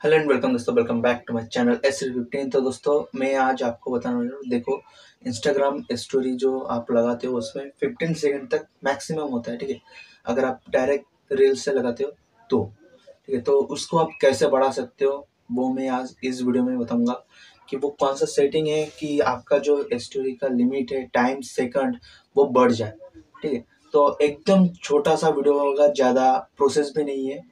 Hello and welcome दोस्तों welcome back to my channel S fifteen तो दोस्तों, मैं आज आपको बताने वाला हूँ, देखो इंस्टाग्राम स्टोरी जो आप लगाते हो, उसमें 15 सेकंड तक मैक्सिमम होता है, ठीक है? अगर आप डायरेक्ट रील से लगाते हो तो ठीक है? तो उसको आप कैसे बढ़ा सकते हो, वो मैं आज इस वीडियो में बताऊँगा कि वो कौन सा सेटिंग है कि आपका जो स्टोरी का लिमिट है टाइम सेकंड वो बढ़ जाए, ठीक है? तो एकदम छोटा सा वीडियो होगा, ज़्यादा प्रोसेस भी नहीं है।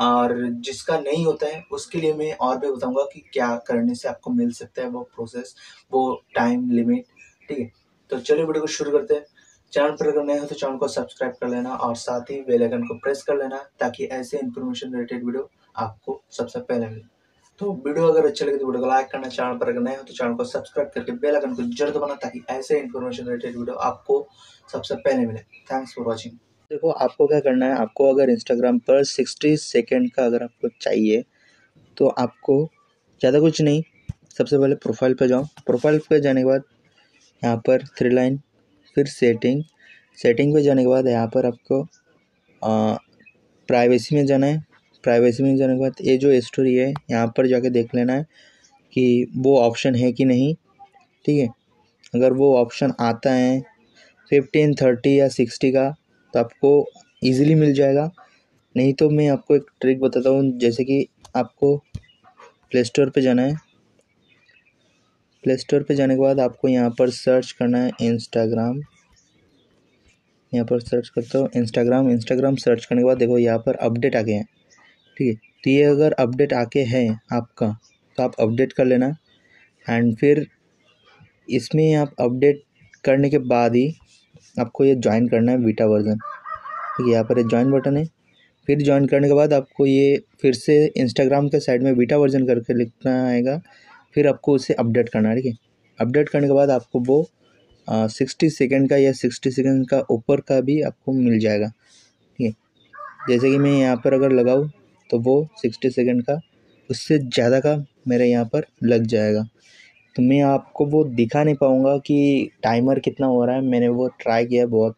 और जिसका नहीं होता है, उसके लिए मैं और भी बताऊँगा कि क्या करने से आपको मिल सकता है वो प्रोसेस वो टाइम लिमिट ठीक है? तो चलिए वीडियो को शुरू करते हैं। चैनल पर अगर नए हो तो चैनल को सब्सक्राइब कर लेना और साथ ही बेल आइकन को प्रेस कर लेना ताकि ऐसे इन्फॉर्मेशन रिलेटेड वीडियो आपको सबसे पहले मिले। तो वीडियो अगर अच्छा लगे तो वीडियो को लाइक करना चैनल पर अगर नए हो तो चैनल को सब्सक्राइब करके बेल आइकन को ज़रूर दबाना ताकि ऐसे इन्फॉर्मेशन रिलेटेड वीडियो आपको सबसे पहले मिले। थैंक्स फॉर वॉचिंग देखो, आपको क्या करना है? आपको अगर इंस्टाग्राम पर सिक्सटी सेकेंड का अगर आपको चाहिए तो आपको ज़्यादा कुछ नहीं। सबसे पहले प्रोफ़ाइल पर जाओ। प्रोफ़ाइल पर जाने के बाद यहाँ पर थ्री लाइन फिर सेटिंग सेटिंग पे जाने के बाद यहाँ पर आपको प्राइवेसी में जाना है। प्राइवेसी में जाने के बाद ये जो स्टोरी है, यहाँ पर जाके देख लेना है कि वो ऑप्शन है कि नहीं। ठीक है? अगर वो ऑप्शन आता है फिफ्टीन थर्टी या सिक्सटी का तो आपको इजीली मिल जाएगा। नहीं तो मैं आपको एक ट्रिक बताता हूँ, जैसे कि आपको प्ले स्टोर पर जाना है। प्ले स्टोर पर जाने के बाद आपको यहाँ पर सर्च करना है इंस्टाग्राम यहाँ पर सर्च करता हूँ इंस्टाग्राम इंस्टाग्राम सर्च करने के बाद देखो यहाँ पर अपडेट आ गए हैं। ठीक है तो ये अगर अपडेट आके है आपका तो आप अपडेट कर लेना। एंड फिर इसमें आप अपडेट करने के बाद ही आपको ये ज्वाइन करना है वीटा वर्जन ठीक है, यहाँ पर ज्वाइन बटन है। फिर ज्वाइन करने के बाद आपको ये फिर से इंस्टाग्राम के साइड में वीटा वर्जन करके लिखना आएगा। फिर आपको उसे अपडेट करना है, ठीक है? अपडेट करने के बाद आपको वो सिक्सटी सेकेंड का या सिक्सटी सेकेंड का ऊपर का भी आपको मिल जाएगा। ठीक है? जैसे कि मैं यहाँ पर अगर लगाऊँ तो वो सिक्सटी सेकेंड का, उससे ज़्यादा का मेरे यहाँ पर लग जाएगा। तो मैं आपको वो दिखा नहीं पाऊँगा कि टाइमर कितना हो रहा है। मैंने वो ट्राई किया बहुत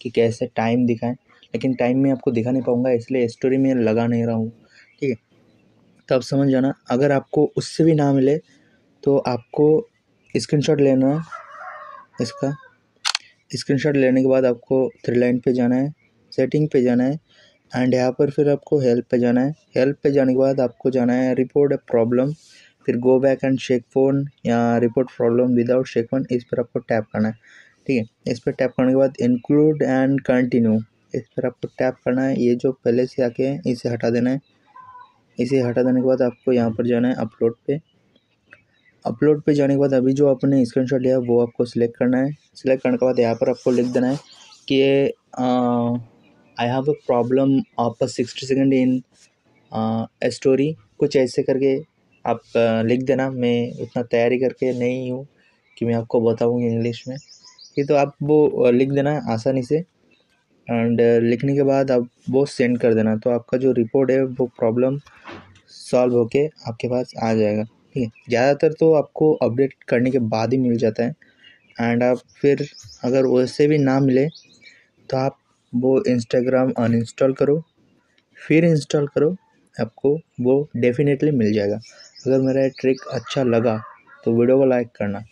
कि कैसे टाइम दिखाएँ, लेकिन टाइम में आपको दिखा नहीं पाऊँगा, इसलिए स्टोरी में लगा नहीं रहा हूँ, ठीक है? तो आप समझ जाना, अगर आपको उससे भी ना मिले तो आपको स्क्रीनशॉट लेना है इसका स्क्रीनशॉट लेने के बाद आपको थ्री लाइन पे जाना है सेटिंग पे जाना है एंड यहाँ पर फिर आपको हेल्प पे जाना है। हेल्प पे जाने के बाद आपको जाना है रिपोर्ट ए प्रॉब्लम फिर go back and shake phone या report problem without shake phone इस पर आपको टैप करना है। ठीक है, इस पर टैप करने के बाद इंक्लूड एंड कंटिन्यू इस पर आपको टैप करना है। ये जो पहले से आके है, इसे हटा देना है। इसे हटा देने के बाद आपको यहाँ पर जाना है अपलोड पे। अपलोड पे जाने के बाद अभी जो आपने स्क्रीनशॉट लिया, वो आपको सिलेक्ट करना है। सिलेक्ट करने के बाद यहाँ पर आपको लिख देना है कि I have a problem of sixty second in story कुछ ऐसे करके आप लिख देना, मैं उतना तैयारी करके नहीं हूँ कि मैं आपको बताऊँ इंग्लिश में। ये तो आप वो लिख देना आसानी से। एंड लिखने के बाद आप वो सेंड कर देना। तो आपका जो रिपोर्ट है, वो प्रॉब्लम सॉल्व होके आपके पास आ जाएगा। ठीक है? ज़्यादातर तो आपको अपडेट करने के बाद ही मिल जाता है। एंड आप फिर अगर वैसे भी ना मिले तो आप वो इंस्टाग्राम अनइंस्टॉल करो। फिर इंस्टॉल करो, आपको वो डेफिनेटली मिल जाएगा। अगर मेरा ये ट्रिक अच्छा लगा तो वीडियो को लाइक करना।